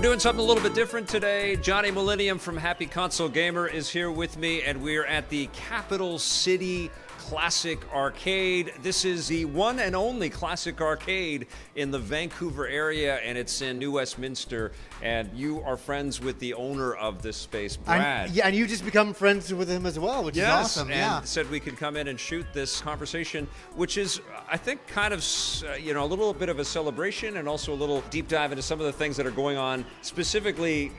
We're doing something a little bit different today. Johnny Millennium from Happy Console Gamer is here with me, and we're at the Capital City Classic Arcade. This is the one and only Classic Arcade in the Vancouver area, and it's in New Westminster. And you are friends with the owner of this space, Brad. And, yeah, and you just become friends with him as well, which yes, is awesome. and yeah. said we could come in and shoot this conversation, which is, I think, kind of, uh, you know, a little bit of a celebration and also a little deep dive into some of the things that are going on specifically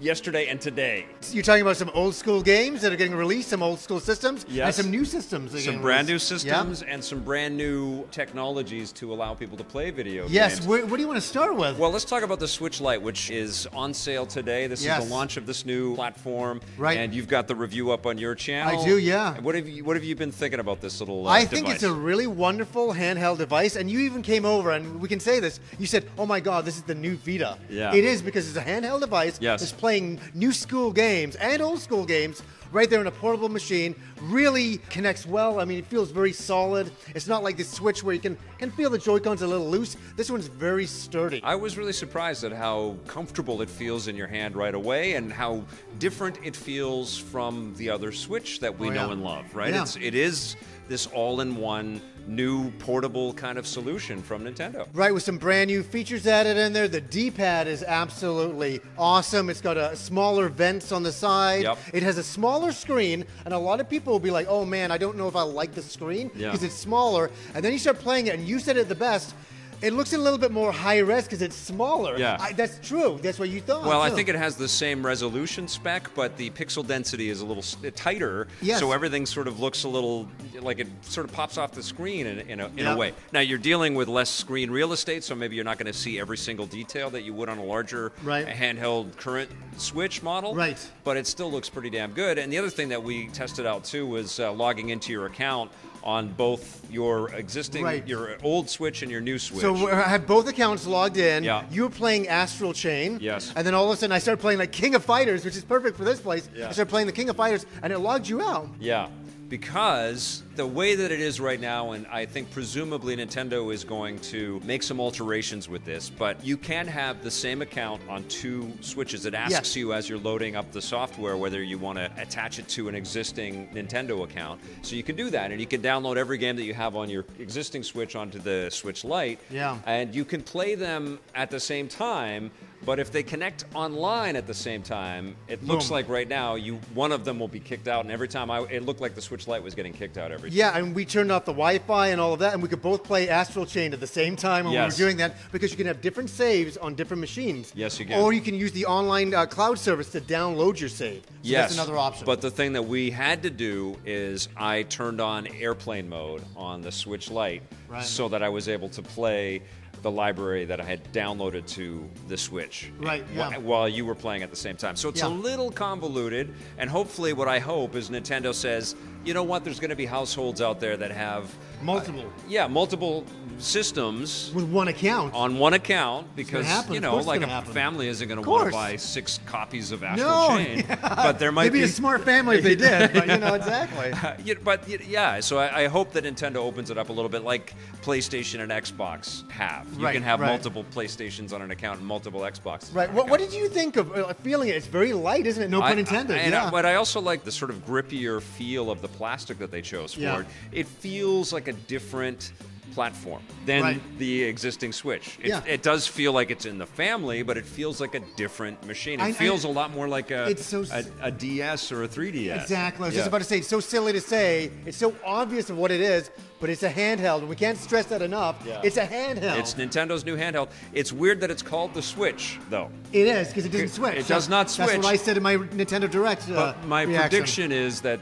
yesterday and today. You're talking about some old school games that are getting released, some old school systems, Yes. and some new systems. that Some brand new released. systems and some brand new technologies to allow people to play video Yeah. Yes. games. Where, what do you want to start with? Well, let's talk about the Switch Lite, which is on sale today. This is the launch of this new platform, Right. And you've got the review up on your channel. I do, yeah. What have you What have you been thinking about this little? Uh, I think it's a really wonderful handheld device, and you even came over, and we can say this. You said, "Oh my God, this is the new Vita." Yeah. It is because it's a handheld device. Yes. It's playing new school games and old school games right there in a portable machine. Really connects well. I mean, it feels very solid. It's not like the Switch where you can can feel the Joy Cons a little loose. This one's very sturdy. I was really surprised at how comfortable it feels in your hand right away, and how different it feels from the other Switch that we Oh, know and love. Right? Yeah. It's it is this all-in-one new portable kind of solution from Nintendo. Right, with some brand new features added in there. The D-pad is absolutely awesome. It's got a smaller vents on the side. Yep. It has a smaller screen, and a lot of people will be like, "Oh man, I don't know if I like the screen Yeah. because it's smaller." And then you start playing it, and you said it the best. It looks a little bit more high res because it's smaller. Yeah. I, that's true. That's what you thought. Well, I think it has the same resolution spec, but the pixel density is a little tighter, Yes. so everything sort of looks a little like it sort of pops off the screen in, in, a, in a way. Now you're dealing with less screen real estate, so maybe you're not going to see every single detail that you would on a larger Right. handheld current Switch model. Right. But it still looks pretty damn good. And the other thing that we tested out too was uh, logging into your account on both your existing, Right. your old Switch and your new Switch. So I had both accounts logged in. Yeah. You were playing Astral Chain. Yes. And then all of a sudden I started playing like King of Fighters, which is perfect for this place. Yeah. I started playing the King of Fighters, and it logged you out. Yeah, because the way that it is right now, and I think presumably Nintendo is going to make some alterations with this, but you can have the same account on two Switches. It asks Yes. you as you're loading up the software whether you want to attach it to an existing Nintendo account. So you can do that, and you can download every game that you have on your existing Switch onto the Switch Lite. Yeah. And you can play them at the same time. But if they connect online at the same time, it looks Boom. like right now you one of them will be kicked out, and every time I it looked like the Switch Lite was getting kicked out every time. Yeah, and we turned off the Wi-Fi and all of that, and we could both play Astral Chain at the same time when Yes. we were doing that because you can have different saves on different machines. Yes, you can. Or you can use the online uh, cloud service to download your save. So yes, that's another option. But the thing that we had to do is I turned on airplane mode on the Switch Lite Right. so that I was able to play the library that I had downloaded to the Switch. Right, yeah. While you were playing at the same time. So it's a little convoluted, and hopefully, what I hope is Nintendo says, you know what, there's going to be households out there that have. Multiple Yeah, multiple systems with one account. on one account because you know, like a happen. family isn't going to want to buy six copies of Astral no, Chain, but there might They'd be a smart family if they did. but you know exactly. Uh, yeah, but yeah, so I, I hope that Nintendo opens it up a little bit, like PlayStation and Xbox have. You Right, can have right. multiple PlayStations on an account and multiple Xboxes. Right. What, what did you think of uh, feeling it? It's very light, isn't it? No I- pun intended. I- yeah. but I also like the sort of grippier feel of the plastic that they chose for Yeah. it. It feels like a different platform than Right. the existing Switch. It, Yeah. it does feel like it's in the family, but it feels like a different machine. It I- I- feels a lot more like a, It's so a, a DS or a 3DS. Exactly. I was Yeah. just about to say, it's so silly to say. It's so obvious of what it is, but it's a handheld. We can't stress that enough. Yeah. It's a handheld. It's Nintendo's new handheld. It's weird that it's called the Switch, though. It is because it doesn't It- switch. it does not switch. That's what I said in my Nintendo Direct. Uh, But my reaction. prediction is that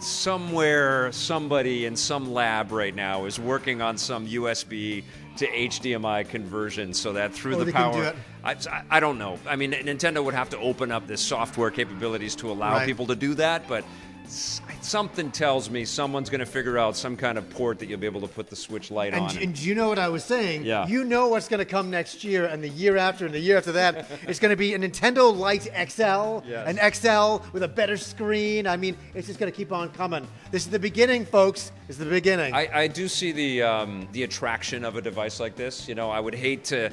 somewhere, somebody in some lab right now is working on some USB to HDMI conversion so that through Oh, the do power. I, I- don't know. I mean, Nintendo would have to open up this software capabilities to allow Right. people to do that, but something tells me someone's going to figure out some kind of port that you'll be able to put the Switch Lite And, on. and do you know what I was saying? Yeah. You know what's going to come next year, and the year after, and the year after that. it's going to be a Nintendo Lite XL, Yes. an XL with a better screen. I mean, it's just going to keep on coming. This is the beginning, folks. It's the beginning. I, I do see the um, the attraction of a device like this. You know, I would hate to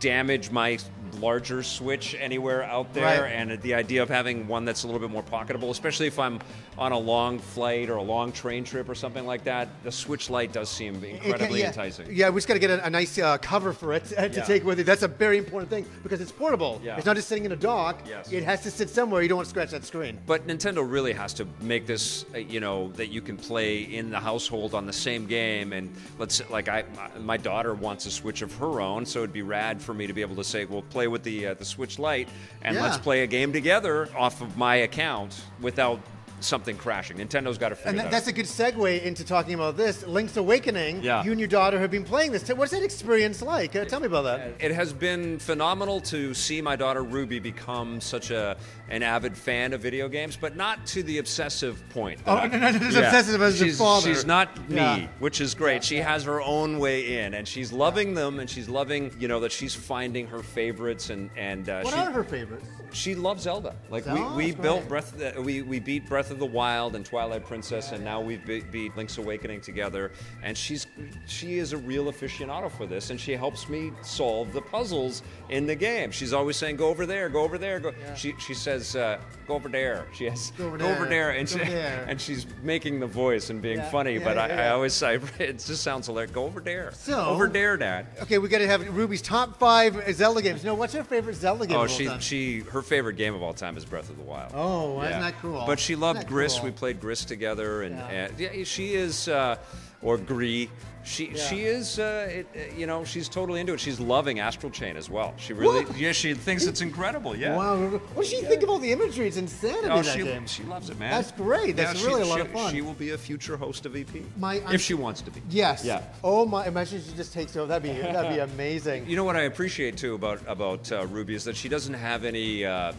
damage my larger Switch anywhere out there, Right. and the idea of having one that's a little bit more pocketable, especially if I'm on a long flight or a long train trip or something like that, the Switch Lite does seem It can- incredibly yeah, enticing. Yeah, we just got to get a, a nice uh, cover for it to Yeah. take with you. That's a very important thing because it's portable. Yeah. It's not just sitting in a dock. Yes. It has to sit somewhere. You don't want to scratch that screen. But Nintendo really has to make this, uh, you know, that you can play in the household on the same game. And let's like, I, my- my daughter wants a Switch of her own, so it'd be rad for me to be able to say, well, play with the uh, the Switch Lite, and Yeah. let's play a game together off of my account without something crashing. Nintendo's got to figure And that that, that's out. a good segue into talking about this. Link's Awakening. Yeah. You and your daughter have been playing this. What's that experience like? Uh, tell me about that. It has been phenomenal to see my daughter Ruby become such a an avid fan of video games, but not to the obsessive point. Oh, I- no, not as obsessive as your she's, father. She's not me, Yeah. which is great. She has her own way in, and she's loving them, and she's loving, you know, that she's finding her favorites, and and uh, What she, are her favorites? she loves Zelda. Like Zelda, we, we built right. Breath, of the, we we beat Breath of the Wild and Twilight Princess, and now we've be, beat Link's Awakening together. And she's she is a real aficionado for this, and she helps me solve the puzzles in the game. She's always saying, "Go over there, go over there." Go. She she says, uh, "Go over there." She has Go over over there, there, and go she, there. and she's making the voice and being Yeah, funny. yeah, but yeah, I, I always say it just sounds hilarious. Go over there. So- over there, Dad. Okay, we got to have Ruby's top five Zelda games. No, what's her favorite Zelda game? Oh, of all she time? she her favorite game of all time is Breath of the Wild. Oh, isn't that cool? But she loved that Gris. cool? We played Gris together, and Yeah. and, yeah, she is, uh, or Gree. She Yeah. she is, uh, it, uh, you know, she's totally into it. She's loving Astral Chain as well. She really, What? yeah, she thinks it's incredible. Yeah. Wow, what does she think of all the imagery? It's insanity. Oh, she, game. she loves it, man. That's great. That's Yeah, really she, a lot of she- fun. She will be a future host of EP My- I'm- if she wants to be. Yes. Yeah. Oh my! Imagine she just takes over. That'd be that'd be amazing. You know what I appreciate too about about uh, Ruby is that she doesn't have any uh,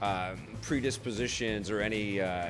uh, predispositions or any, uh,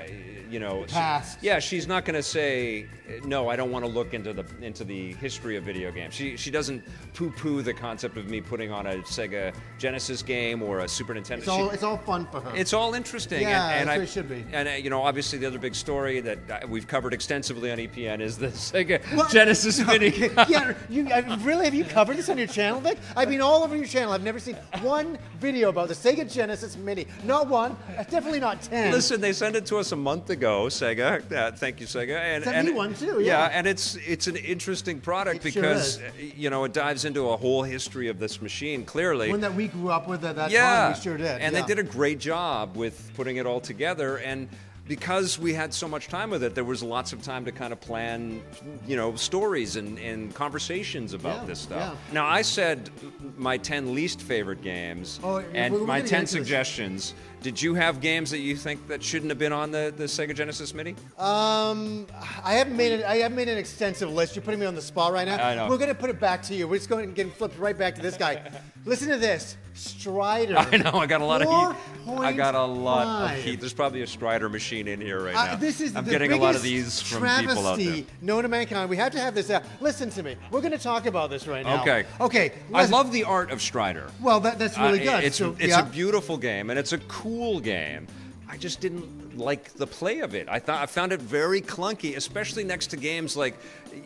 you know, Past. yeah, she's not going to say no. I don't want to look into the into the history of video games. She she doesn't poo-poo the concept of me putting on a Sega Genesis game or a Super Nintendo. It's all She- it's all fun for her. it's all interesting. Yeah, and, and I, it should be. And uh, you know, obviously, the other big story that uh, we've covered extensively on EPN is the Sega? Genesis Mini. yeah, you I, really have you covered this on your channel, Vic? I've been all over your channel. I've never seen one video about the Sega Genesis Mini. Not one. Definitely not ten. Listen, they sent it to us a month ago, Sega. Uh, thank you, Sega. And, Sent and one too, yeah. and it's it's an interesting product It because is. uh, you know it dives into a whole history of this machine. Clearly, one that we grew up with at that yeah, time. We sure did. And yeah. they did a great job with putting it all together. And because we had so much time with it, there was lots of time to kind of plan, you know, stories and, and conversations about Yeah, this stuff. yeah. Now, I said my 10 least favorite games Oh, and my 10 suggestions. this. Did you have games that you think that shouldn't have been on the, the Sega Genesis Mini? Um, I haven't made it. I haven't made an extensive list. You're putting me on the spot right now. I know. We're gonna put it back to you. We're just going to get flipped right back to this guy. Listen to this, Strider. I know, I got a lot of heat. I got a lot of heat. There's probably a Strider machine in here right Uh, now. this is I'm the getting a lot of these from people out there. known to mankind. We have to have this out. Listen to me. We're going to talk about this right now. Okay. Okay. I love the art of Strider. Well, that, that's really Uh, good. It's, So, it's yeah. a beautiful game and it's a cool game. I just didn't like the play of it. I thought I found it very clunky, especially next to games like,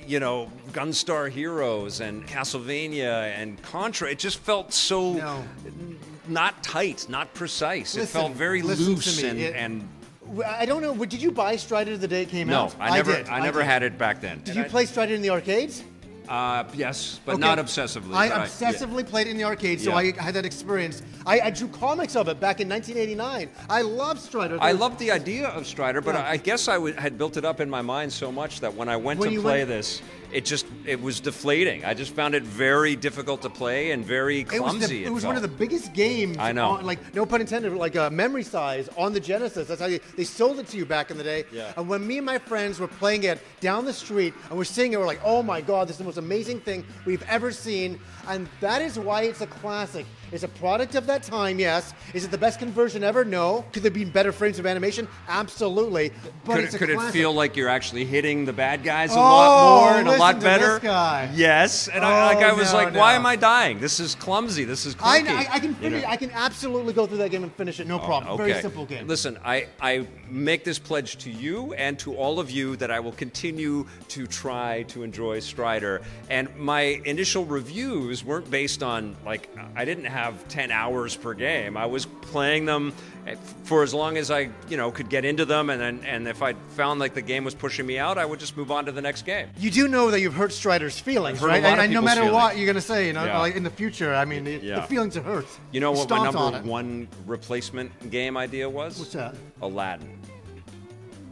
you know, Gunstar Heroes and Castlevania and Contra. It just felt so No. not tight, not precise. it felt very loose and, It- and I don't know. Did you buy Strider the day it came no, out? No, I never, did. I never had it back then. Did you play Strider in the arcades? Uh, yes, but Okay. not obsessively. I but yeah. obsessively played it in the arcade, so Yeah. I had that experience. I, I drew comics of it back in 1989. I love Strider. I love the idea of Strider, but Yeah. I guess I w- had built it up in my mind so much that when I went When to play went- this, it just it was deflating. I just found it very difficult to play and very It was, clumsy. the, it was one of the biggest games. I know. on- like no pun intended, like uh, memory size on the Genesis. That's how they, they sold it to you back in the day. Yeah. And when me and my friends were playing it down the street and we're seeing it, we're like, oh my god, this is the most amazing thing we've ever seen. And that is why it's a classic. It's a product of that time, yes. Is it the best conversion ever? No. Could there be better frames of animation? Absolutely. But Could, could it feel like you're actually hitting the bad guys a Oh, lot more and a lot better? this guy. Yes, and I, like Oh, I was no, like, why am I dying? This is clumsy. This is clunky. I, I can you know? I can absolutely go through that game and finish it, no oh, problem. Okay. Very simple game. Listen, I, I make this pledge to you and to all of you that I will continue to try to enjoy Strider. And my initial reviews weren't based on, like, I didn't have 10 hours per game. I was playing them for as long as I, you know, could get into them, and then, and if I found like the game was pushing me out, I would just move on to the next game. You do know that you've hurt Strider's feelings, right? and, and no people's matter what you're gonna say, you know, Yeah. like in the future, I mean, the, Yeah. the feelings are hurt. You know what my Stomped on number one replacement game idea was? What's that? Aladdin.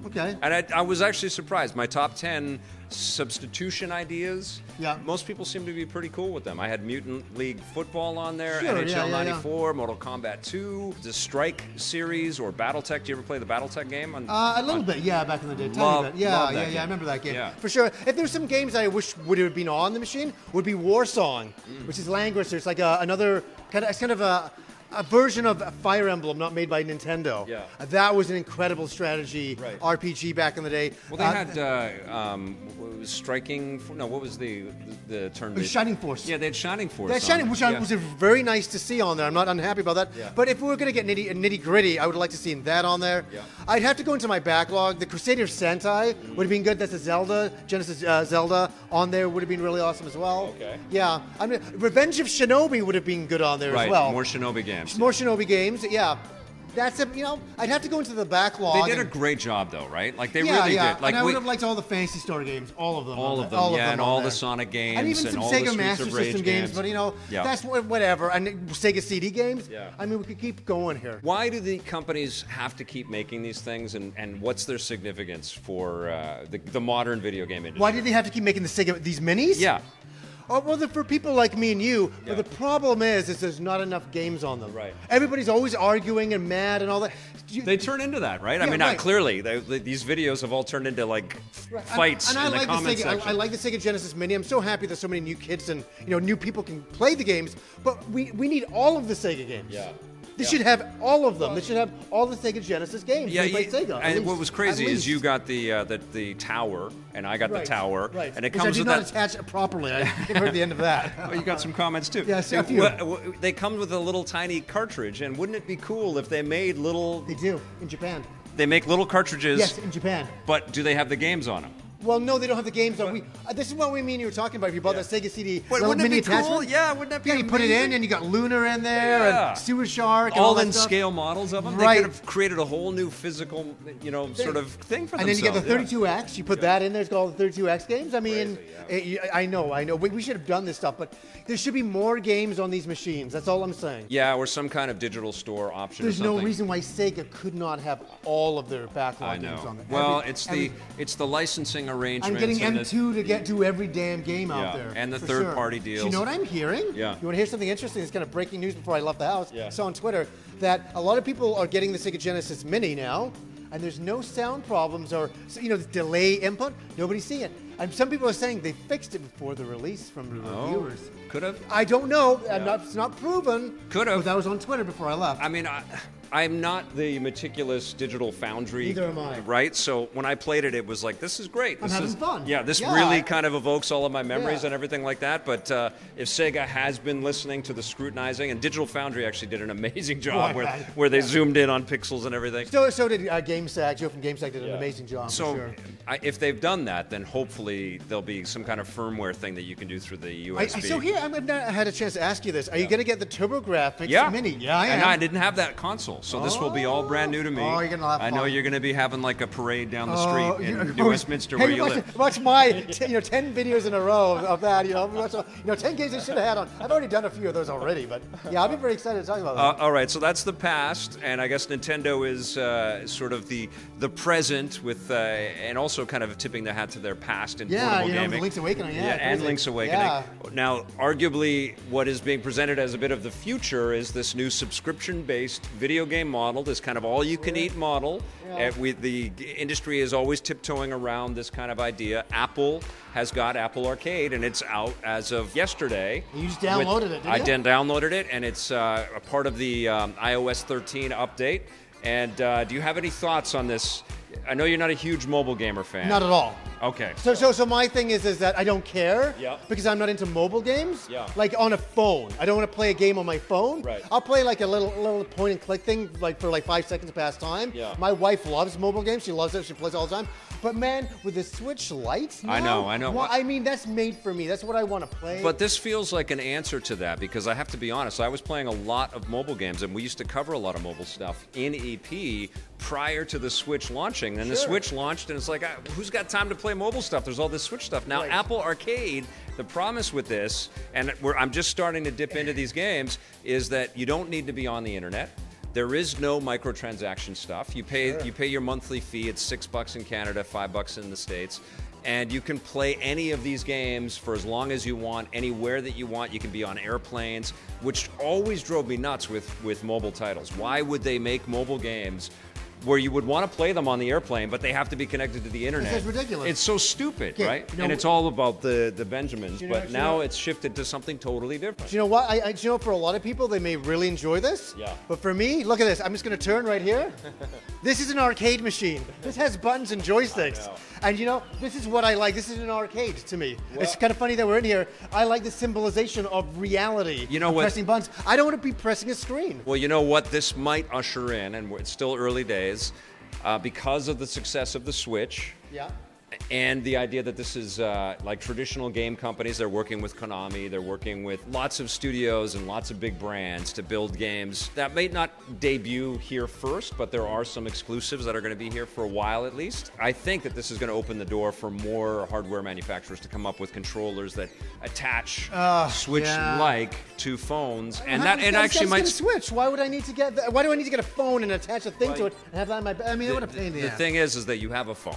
Okay. And I, I was actually surprised. My top 10 substitution ideas, Yeah. most people seem to be pretty cool with them. I had Mutant League Football on there, Sure, NHL yeah, yeah, yeah. 94, Mortal Kombat 2, the Strike series, or Battletech. Do you ever play the Battletech game? On, Uh, a little on- bit, yeah, back in the day. Love- bit. Yeah, yeah, that yeah. game. I remember that game Yeah. for sure. If there's some games I wish would have been on the machine, would be Warsong, Mm. which is Langrisser. It's like a, another kind of, it's kind of a, a version of Fire Emblem, not made by Nintendo. Yeah. Uh, that was an incredible strategy Right. RPG back in the day. Well, they Uh, had uh, um, what was striking. No, what was the the, term? they- Shining Force. Yeah, they had Shining Force. That Shining, which I Yeah. was very nice to see on there. I'm not unhappy about that. Yeah. But if we were going to get nitty, nitty gritty, I would like to see that on there. Yeah. I'd have to go into my backlog. The Crusader Sentai would have been good. That's a Zelda, Genesis uh, Zelda on there would have been really awesome as well. Okay. Yeah. I mean, Revenge of Shinobi would have been good on there right. as well. More Shinobi games. More Shinobi games. Yeah. That's a, you know, I'd have to go into the backlog. They did a and- great job, though, right? Like they yeah, really yeah. did. Like and I we- would have liked all the Phantasy Star games, all of them. All on of there, them, yeah, and on all the. Sonic games and even some all the Sega Streets Master of Rage System games. games. But you know, Yeah. that's wha- whatever. And Sega CD games. Yeah. I mean, we could keep going here. Why do the companies have to keep making these things, and, and what's their significance for uh, the, the modern video game industry? Why did they have to keep making the Sega these minis? Yeah, Oh, well, they're for people like me and you. Yeah. But the problem is, is there's not enough games on them. Right. Everybody's always arguing and mad and all that. You- they turn into that, right? I Yeah, mean, not clearly. They, they- these videos have all turned into like Right. Fights and, I in the like comment the Sega, section. I, I like the Sega Genesis Mini. I'm so happy that so many new kids and you know new people can play the games. But we, we need all of the Sega games. Yeah. They Yeah. should have all of them. They should have all the Sega Genesis games yeah, you- Sega. and least. what was crazy is you got the, uh, the the tower, and I got Right, the tower, right. and it Which I did with not that. attach it properly. I heard the end of that. Oh, you got some comments too. Yeah, see a It- few. They come with a little tiny cartridge, and wouldn't it be cool if they made little? They do in Japan. They make little cartridges. Yes, in Japan. But do they have the games on them? Well, no, they don't have the games on. We, uh, this is what we mean. You were talking about. If you bought Yeah. that Sega CD, Wait, wouldn't it mini be cool? attachment. Yeah, wouldn't that be Yeah, you put it in, and you got Lunar in there, Yeah. and Sewer Shark, and all, all in stuff. scale models of them. Right. They could have created a whole new physical, you know, sort of thing for the and then you get the 32X. You put that in there. It's got all the 32X games. I mean, Crazy, it- I know, I know. We, we should have done this stuff, but there should be more games on these machines. That's all I'm saying. Yeah, or some kind of digital store option. There's no reason why Sega could not have all of their backlog games on there. Well, Every- it's every- the it's the licensing I'm getting M2 to get to every damn game out there. and the third-party sure. Do deals. you know what I'm hearing? Yeah. You want to hear something interesting? It's kind of breaking news before I left the house. Yeah. Saw on Twitter that a lot of people are getting the Sega Genesis Mini now, and there's no sound problems or you know delay input. Nobody's seeing it. And some people are saying they fixed it before the release from the Oh, reviewers. could have. I don't know. I'm Yeah. not, it's not proven. Could have. That was on Twitter before I left. I mean, I, I'm not the meticulous digital foundry. Neither am I. Right? So when I played it, it was like, this is great. I'm This having is, fun. Yeah, this Yeah. really kind of evokes all of my memories Yeah. and everything like that. But uh, if Sega has been listening to the scrutinizing, and Digital Foundry actually did an amazing job where, where they zoomed in on pixels and everything. so, so did uh, GameSack. Joe from GameSack did an amazing job. for So, sure. I, if they've done that, then hopefully there'll be some kind of firmware thing that you can do through the I, USB. so here, I've not had a chance to ask you this. Are you going to get the TurboGrafx yeah, Mini? Yeah, I am. And I didn't have that console, so this will be all brand new to me. Oh, you're gonna have I know you're going to be having like a parade down the Oh, street in New Westminster hey, where you watch, live. Watch my, you know, ten videos in a row of, of that. You know, watch, you know, ten games I should have had on. I've already done a few of those already, but yeah, I'll be very excited to talk about Uh, that. all right, so that's the past, and I guess Nintendo is uh, sort of the the present with, uh, and also kind of tipping the hat to their past in Yeah, portable you know, gaming. Link's Awakening, yeah, and crazy. Link's Awakening. Yeah. Now, arguably, what is being presented as a bit of the future is this new subscription-based video game model, this kind of all-you-can-eat model. Yeah. We, the industry is always tiptoeing around this kind of idea. Apple has got Apple Arcade, and it's out as of yesterday. You just downloaded it, didn't I you? did downloaded it, and it's uh, a part of the um, iOS 13 update. And uh, do you have any thoughts on this? I know you're not a huge mobile gamer fan. Not at all. Okay. So, so, so my thing is, is that I don't care Yeah. because I'm not into mobile games. Yeah. Like on a phone, I don't want to play a game on my phone. Right. I'll play like a little, little point and click thing, like for like five seconds to pass time. Yeah. My wife loves mobile games. She loves it. She plays all the time. But man, with the Switch Lite, I know, I know. Well, I mean, that's made for me. That's what I want to play. But this feels like an answer to that because I have to be honest. I was playing a lot of mobile games, and we used to cover a lot of mobile stuff in EP prior to the Switch launching. And the Switch launched, and it's like, ah, who's got time to play mobile stuff? There's all this Switch stuff now. Right. Apple Arcade. The promise with this, and I'm just starting to dip into these games, is that you don't need to be on the internet. There is no microtransaction stuff. You pay you pay your monthly fee. It's six bucks in Canada, five bucks in the states, and you can play any of these games for as long as you want, anywhere that you want. You can be on airplanes, which always drove me nuts with with mobile titles. Why would they make mobile games? Where you would want to play them on the airplane, but they have to be connected to the internet. that's ridiculous. It's so stupid, Okay, right? no, and it's all about the the Benjamins. you know- but now know- it's shifted to something totally different. Do you know what? I, I, you know, for a lot of people, they may really enjoy this. Yeah. But for me, look at this. I'm just going to turn right here. this is an arcade machine. This has buttons and joysticks. know. And you know, this is what I like. This is an arcade to me. it's kind of funny that we're in here. I like the symbolization of reality. You know what- Pressing buttons. I don't want to be pressing a screen. Well, you know what? This might usher in, and it's still early days, uh, because of the success of the Switch. Yeah. And the idea that this is uh, like traditional game companies, they're working with Konami, they're working with lots of studios and lots of big brands to build games that may not debut here first, but there are some exclusives that are going to be here for a while at least. I think that this is going to open the door for more hardware manufacturers to come up with controllers that attach Switch like to phones, and that and actually might. switch. Why would I need to get? The, why do I need to get a phone and attach a thing to it and have that in my? I mean, what a pain in the, the ass. thing is, is that you have a phone.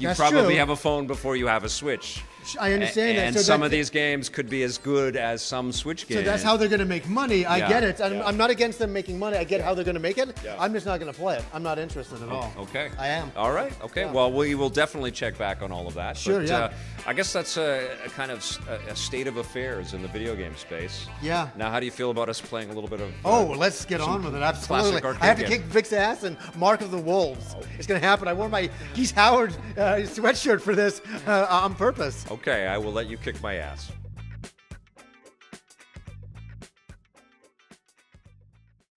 You That's probably true. have a phone before you have a Switch. I understand A- that. And So some that- of these games could be as good as some Switch games. So that's how they're going to make money. I Yeah, get it. I'm, yeah. I'm not against them making money. I get how they're going to make it. Yeah. I'm just not going to play it. I'm not interested at all. Okay. I am. All right. Okay. Yeah. Well, we will definitely check back on all of that. Sure, But, yeah. Uh, I guess that's a, a kind of a state of affairs in the video game space. Yeah. Now, how do you feel about us playing a little bit of? Oh, uh, let's get on with it. classic Absolutely. arcade I have to game. kick Vic's ass and Mark of the Wolves. It's going to happen. I wore my Geese Howard uh, sweatshirt for this uh, on purpose. Okay, I will let you kick my ass.